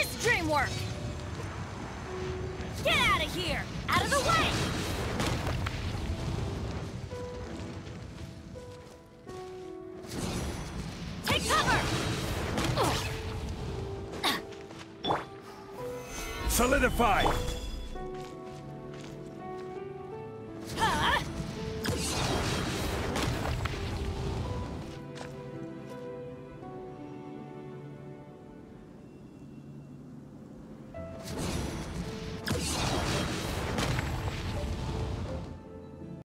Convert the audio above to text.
is dream work! Get out of here! Out of the way! Take cover! Solidify!